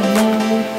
love.